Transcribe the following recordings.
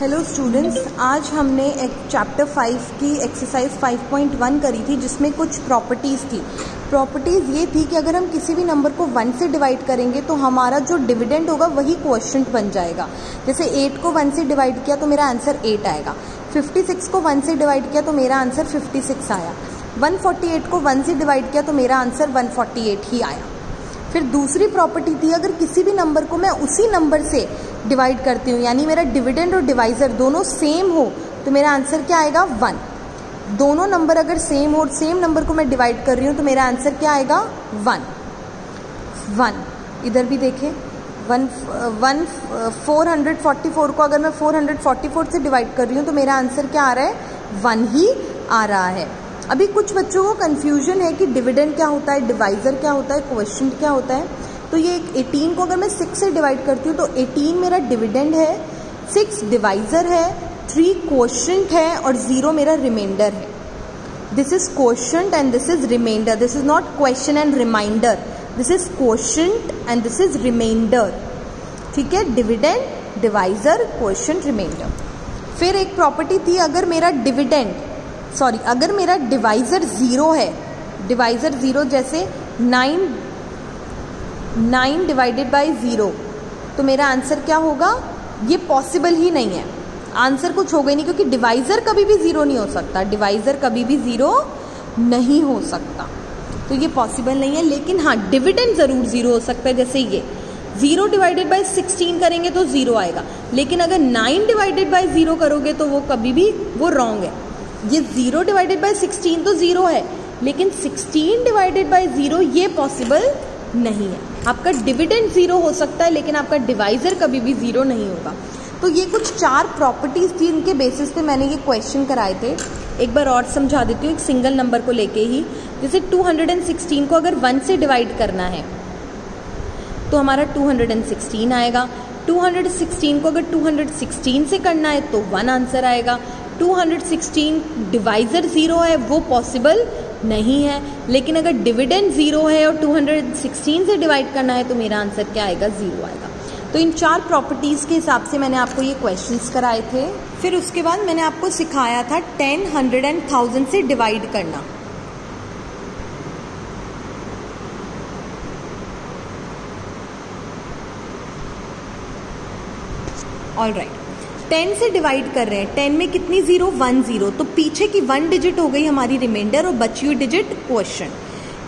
Hello students आज हमने एक चैप्टर फाइव की एक्सरसाइज 5.1 करी थी, जिसमें कुछ प्रॉपर्टीज़ थी। प्रॉपर्टीज़ ये थी कि अगर हम किसी भी नंबर को वन से डिवाइड करेंगे तो हमारा जो डिविडेंड होगा, वही क्वेश्चन बन जाएगा। जैसे एट को वन से डिवाइड किया तो मेरा आंसर एट आएगा। फिफ्टी सिक्स को वन से डिवाइड किया तो मेरा आंसर फिफ्टी सिक्स आया। वन फोर्टी एट को वन से डिवाइड किया तो मेरा आंसर वन फोर्टी एट ही आया। फिर दूसरी प्रॉपर्टी थी, अगर किसी भी नंबर को मैं उसी नंबर से डिवाइड करती हूँ, यानी मेरा डिविडेंड और डिवाइज़र दोनों सेम हो तो मेरा आंसर क्या आएगा? वन दोनों नंबर अगर सेम हो सेम नंबर को मैं डिवाइड कर रही हूँ तो मेरा आंसर क्या आएगा? वन वन इधर भी देखें. One one four hundred forty four को अगर मैं फोर हंड्रेड फोर्टी फोर से डिवाइड कर रही हूँ तो मेरा आंसर क्या आ रहा है? वन ही आ रहा है. अभी कुछ बच्चों को कन्फ्यूज़न है कि डिविडेंड क्या होता है डिवाइज़र क्या होता है क्वेश्चन क्या होता है। तो ये एक 18 को अगर मैं सिक्स से डिवाइड करती हूँ तो 18 मेरा डिविडेंड है सिक्स डिवाइज़र है थ्री क्वेश्चन है और ज़ीरो मेरा रिमाइंडर है। This is question and this is remainder this is not question and remainder this is question and this is remainder ठीक है? डिविडेंड डिवाइज़र क्वेश्चन रिमाइंडर फिर एक प्रॉपर्टी थी, अगर मेरा डिविडेंड सॉरी अगर मेरा डिवाइज़र ज़ीरो है डिवाइज़र ज़ीरो जैसे nine nine divided by zero तो मेरा आंसर क्या होगा? ये पॉसिबल ही नहीं है। आंसर कुछ होगा नहीं, क्योंकि डिवाइज़र कभी भी ज़ीरो नहीं हो सकता। डिवाइज़र कभी भी ज़ीरो नहीं हो सकता। तो ये पॉसिबल नहीं है, लेकिन हाँ डिविडेंड ज़रूर ज़ीरो हो सकता है, जैसे ये। ज़ीरो डिवाइडेड बाई सिक्सटीन करेंगे तो ज़ीरो आएगा। लेकिन अगर नाइन डिवाइडेड बाई ज़ीरो करोगे तो वो कभी भी, वो रॉन्ग है। ये ज़ीरो डिवाइडेड बाई सिक्सटीन तो ज़ीरो है, लेकिन सिक्सटीन डिवाइडेड बाई ज़ीरो ये पॉसिबल नहीं है। आपका डिविडेंड ज़ीरो हो सकता है, लेकिन आपका डिवाइज़र कभी भी ज़ीरो नहीं होगा। तो ये कुछ चार प्रॉपर्टीज़ थी, इनके बेसिस पे मैंने ये क्वेश्चन कराए थे। एक बार और समझा देती हूँ, एक सिंगल नंबर को लेके ही। जैसे 216 को अगर वन से डिवाइड करना है तो हमारा 216 आएगा। 216 को अगर 216 से करना है तो वन आंसर आएगा। 216 डिवाइज़र ज़ीरो है, वो पॉसिबल नहीं है। लेकिन अगर डिविडेंड ज़ीरो है और 216 से डिवाइड करना है तो मेरा आंसर क्या आएगा? ज़ीरो आएगा। तो इन चार प्रॉपर्टीज़ के हिसाब से मैंने आपको ये क्वेश्चंस कराए थे। फिर उसके बाद मैंने आपको सिखाया था टेन हंड्रेड एंड थाउज़ेंड से डिवाइड करना। ऑल राइट टेन से डिवाइड कर रहे हैं, टेन में कितनी ज़ीरो? One zero. तो पीछे की वन डिजिट हो गई हमारी रिमाइंडर और बची हुई डिजिट क्वेश्चन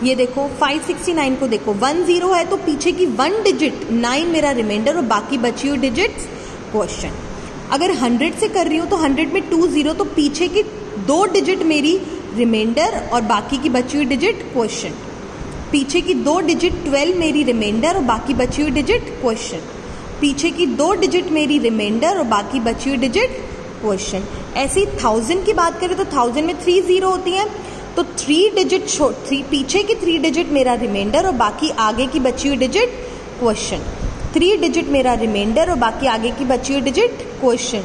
ये देखो 569 को देखो। वन ज़ीरो है तो पीछे की वन डिजिट नाइन मेरा रिमाइंडर और बाकी बची हुई डिजिट क्वेश्चन अगर हंड्रेड से कर रही हूँ तो हंड्रेड में टू ज़ीरो तो पीछे की दो डिजिट मेरी रिमाइंडर और बाकी की बची हुई डिजिट क्वेश्चन पीछे की दो डिजिट ट्वेल्व मेरी रिमाइंडर और बाकी बची हुई डिजिट क्वेश्चन पीछे की दो डिजिट मेरी रिमाइंडर और बाकी बची हुई डिजिट क्वेश्चन ऐसी थाउज़ेंड की बात करें तो थाउज़ेंड में थ्री ज़ीरो होती है तो थ्री डिजिट थ्री पीछे की थ्री डिजिट मेरा रिमाइंडर और बाकी आगे की बची हुई डिजिट क्वेश्चन थ्री डिजिट मेरा रिमाइंडर और बाकी आगे की बची हुई digit question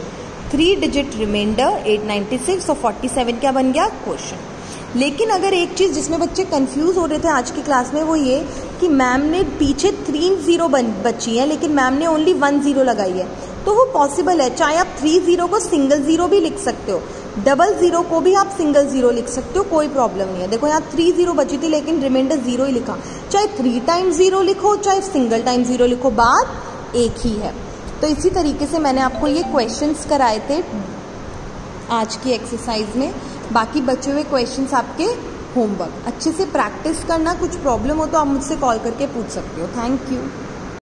three digit remainder eight ninety six और फोर्टी सेवन क्या बन गया? क्वेश्चन लेकिन अगर एक चीज़ जिसमें बच्चे कंफ्यूज हो रहे थे आज की क्लास में, वो ये कि मैम ने पीछे थ्री ज़ीरो बची है, लेकिन मैम ने ओनली वन ज़ीरो लगाई है। तो वो पॉसिबल है, चाहे आप थ्री ज़ीरो को सिंगल ज़ीरो भी लिख सकते हो डबल ज़ीरो को भी आप सिंगल ज़ीरो लिख सकते हो, कोई प्रॉब्लम नहीं है। देखो यहाँ थ्री ज़ीरो बची थी, लेकिन रिमाइंडर ज़ीरो ही लिखा। चाहे थ्री टाइम ज़ीरो लिखो, चाहे सिंगल टाइम ज़ीरो लिखो, बात एक ही है। तो इसी तरीके से मैंने आपको ये क्वेश्चंस कराए थे आज की एक्सरसाइज में। बाकी बचे हुए क्वेश्चंस आपके होमवर्क अच्छे से प्रैक्टिस करना, कुछ प्रॉब्लम हो तो आप मुझसे कॉल करके पूछ सकते हो. Thank you